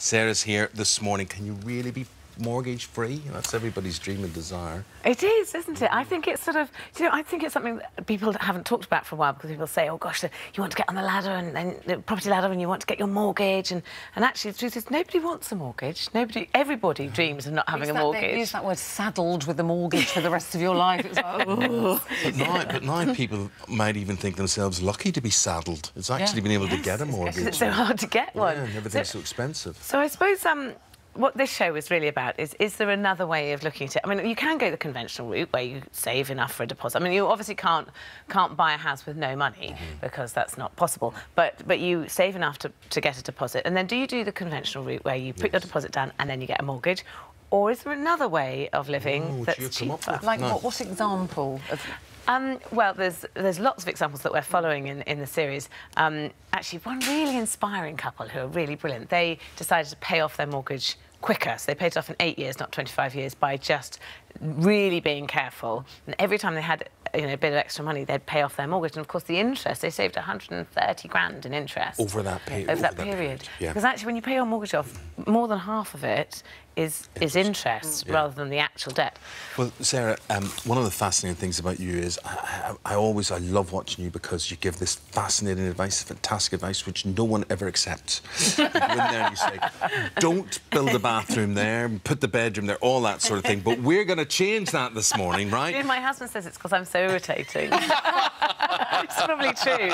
Sarah's here this morning. Can you really be mortgage free? That's everybody's dream and desire. It is, isn't it? I think it's sort of, you know, I think it's something that people haven't talked about for a while because people say, oh gosh, you want to get on the ladder and, and the property ladder and you want to get your mortgage. And, and actually, the truth is, nobody wants a mortgage. Nobody, everybody dreams of not having use a mortgage. That, use that word saddled with a mortgage for the rest of your life. It's like, oh. But now, but now people might even think themselves lucky to be saddled. It's actually Yeah. being able Yes, to get a mortgage. It's so hard to get one. Yeah, and everything's So- so expensive. So I suppose um, what this show is really about is is there another way of looking at it? I mean, you can go the conventional route where you save enough for a deposit. I mean, you obviously can't can't buy a house with no money because that's not possible. But but you save enough to, to get a deposit, and then do you do the conventional route where you put your deposit down and then you get a mortgage? Or is there another way of living Oh, would that's you come up cheaper? like, No. what, what example of... Um, well, there's there's lots of examples that we're following in, in the series. Um, actually, one really inspiring couple who are really brilliant. They decided to pay off their mortgage quicker, so they paid it off in eight years, not 25 years, by just really being careful. And every time they had you know a bit of extra money, they'd pay off their mortgage. And of course, the interest they saved 130 grand in interest Over that pe- Over, over that that period. period, yeah. Because actually, when you pay your mortgage off, more than half of it is is interest Yeah. rather than the actual debt. Well, Sarah, um, one of the fascinating things about you is I, I, I always I love watching you because you give this fascinating advice, fantastic advice, which no one ever accepts. you go in there and you say, "Don't build a bathroom there, put the bedroom there, all that sort of thing." But we're going to change that this morning, right? Even my husband says it's because I'm so irritating. it's probably true.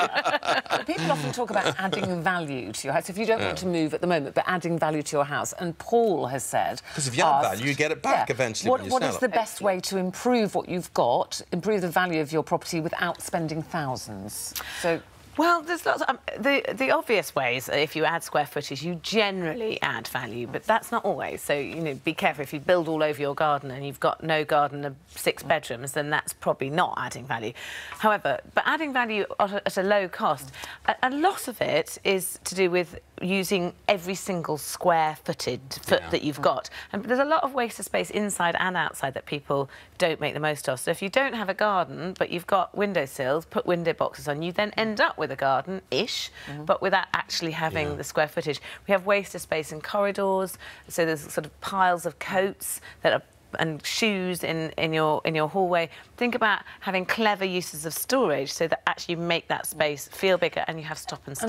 People often talk about adding value to your house. If you don't want to move at the moment, but adding value to your house. And Paul has said... 'Cause if you add asked- value, you get it back eventually What, when you what sell is it. the best way to improve what you've got, improve the value of your property without spending thousands? So... Well, there's lots. Of, um, the the obvious ways. If you add square footage, you generally add value, but that's not always. So you know, be careful. If you build all over your garden and you've got no garden of six bedrooms, then that's probably not adding value. However, but adding value at a, at a low cost, a, a lot of it is to do with using every single square footed foot Yeah. that you've got. And there's a lot of waste of space inside and outside that people don't make the most of. So if you don't have a garden, but you've got windowsills, put window boxes on, you then end up with a garden-ish, mm-hmm. but without actually having Yeah. the square footage. We have waste of space in corridors, so there's sort of piles of coats that are and shoes in, in your in your hallway. Think about having clever uses of storage so that actually you make that mm. space feel bigger and you have stop and stay.